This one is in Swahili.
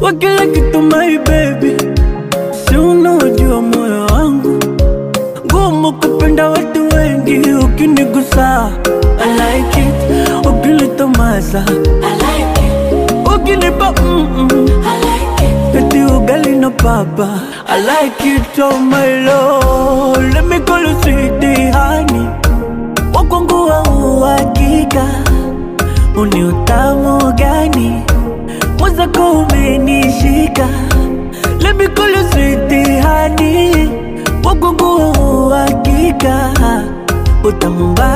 wa kila kitu my baby, si unaojua moyo wangu. Ngumu kupenda watu wengi, ukinigusa. I like it, ukilitomaza I like it, ukinipa mm -mm. I like it, Eti ugali na papa. I like it oh my lord. Let me call you sweetie honey. Wakongu wa uhakika. Uni utamu gani umenishika. Let me call you sweetie honey. Wakongu wa uhakika Utamu mbaya